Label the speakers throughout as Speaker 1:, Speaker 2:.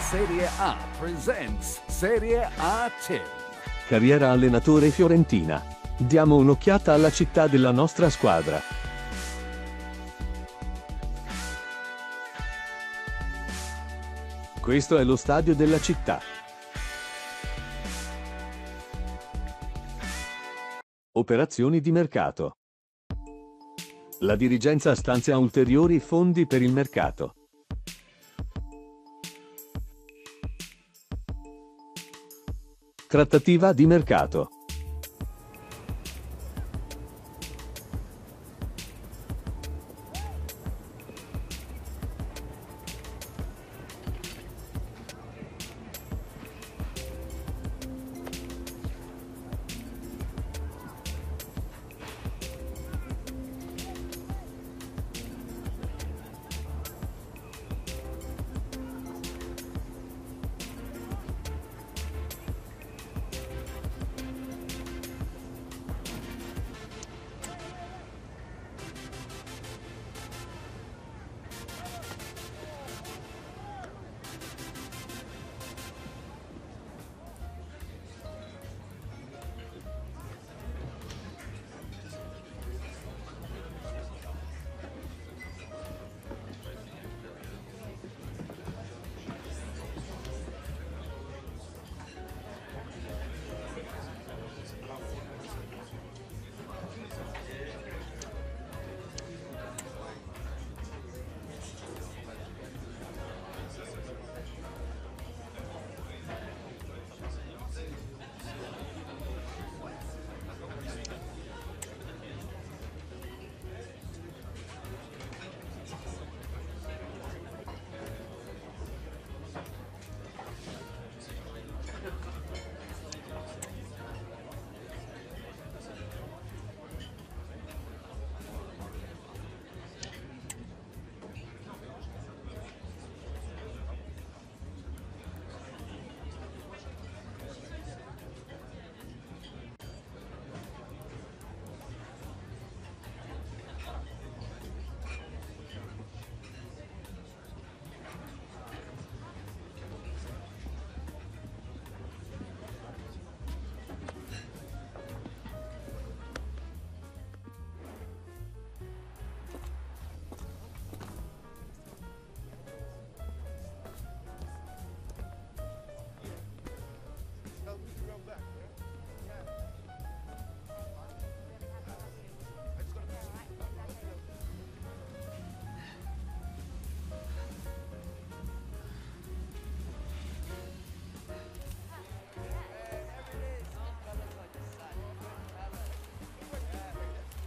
Speaker 1: Serie A presents Serie A Team.
Speaker 2: Carriera allenatore Fiorentina. Diamo un'occhiata alla città della nostra squadra. Questo è lo stadio della città. Operazioni di mercato. La dirigenza stanzia ulteriori fondi per il mercato. Trattativa di mercato.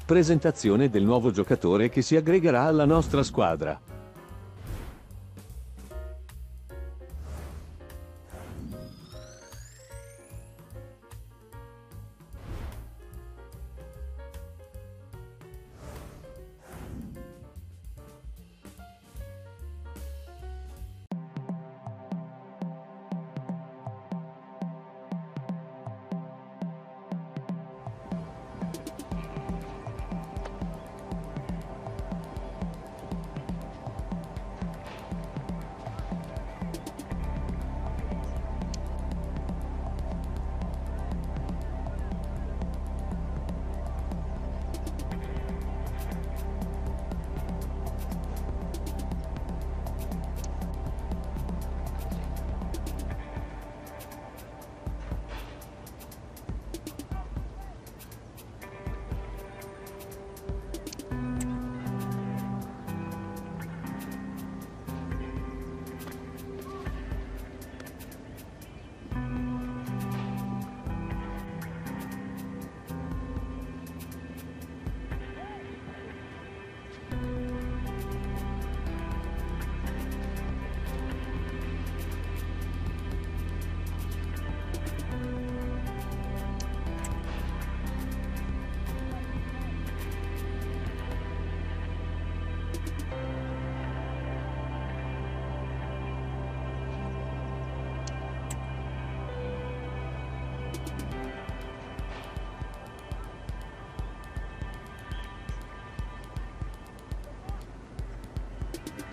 Speaker 2: Presentazione del nuovo giocatore che si aggregherà alla nostra squadra.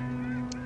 Speaker 2: うん。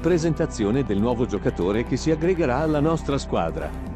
Speaker 2: Presentazione del nuovo giocatore che si aggregherà alla nostra squadra.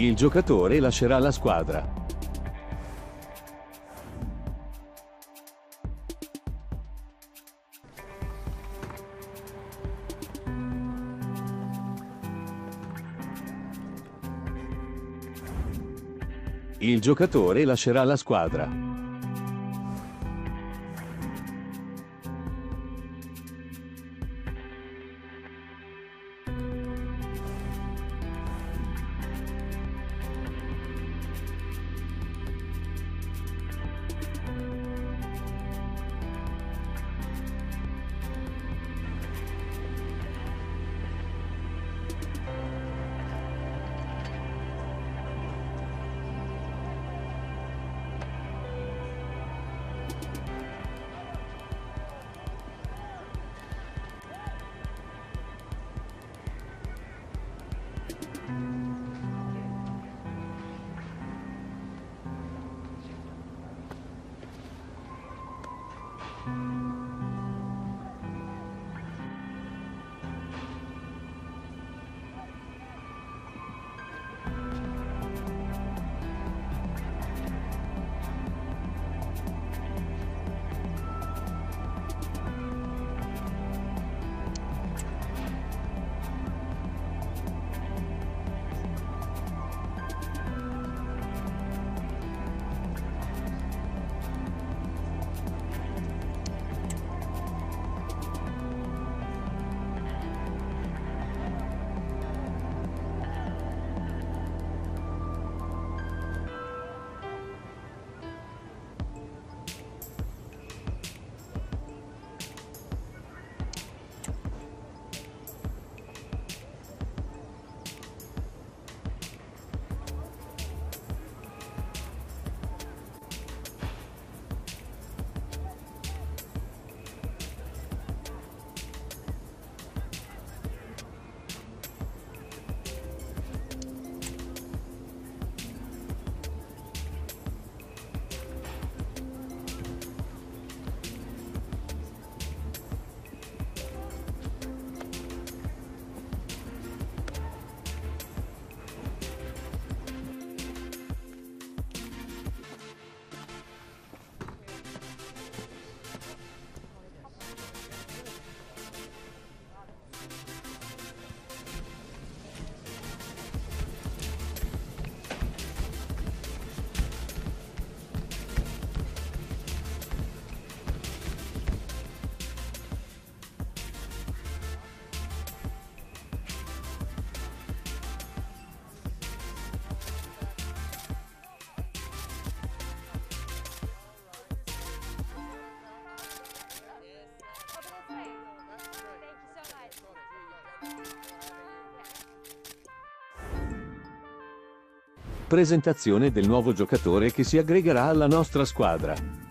Speaker 2: Il giocatore lascerà la squadra. Il giocatore lascerà la squadra. Presentazione del nuovo giocatore che si aggregherà alla nostra squadra.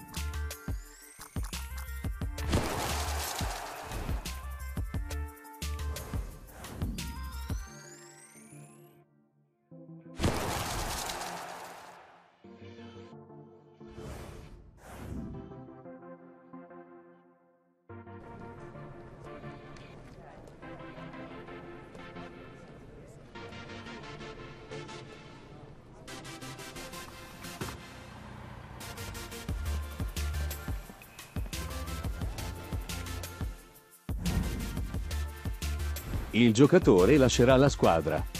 Speaker 2: Il giocatore lascerà la squadra.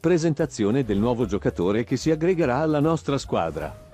Speaker 2: Presentazione del nuovo giocatore che si aggregherà alla nostra squadra.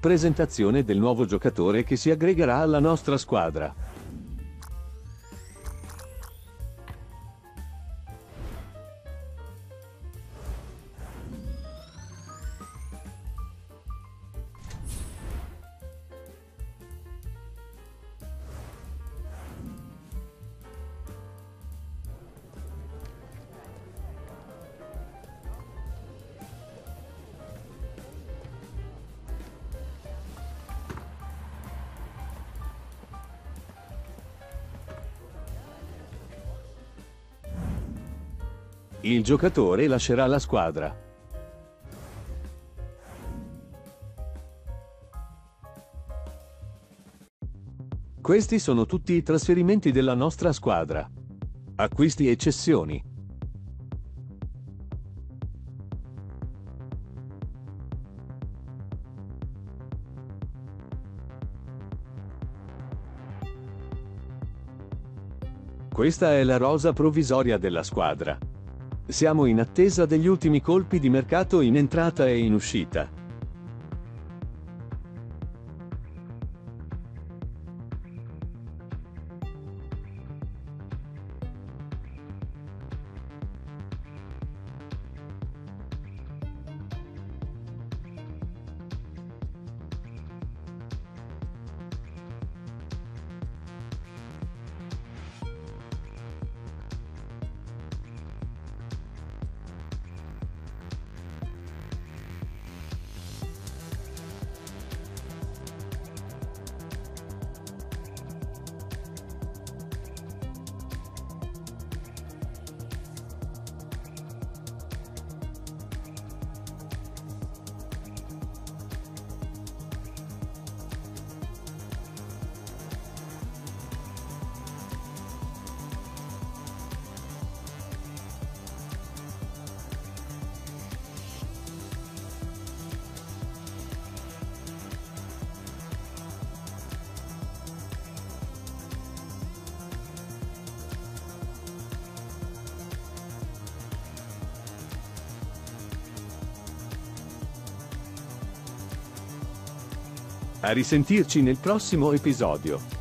Speaker 2: Presentazione del nuovo giocatore che si aggregherà alla nostra squadra. Il giocatore lascerà la squadra. Questi sono tutti i trasferimenti della nostra squadra. Acquisti e cessioni. Questa è la rosa provvisoria della squadra. Siamo in attesa degli ultimi colpi di mercato in entrata e in uscita. A risentirci nel prossimo episodio.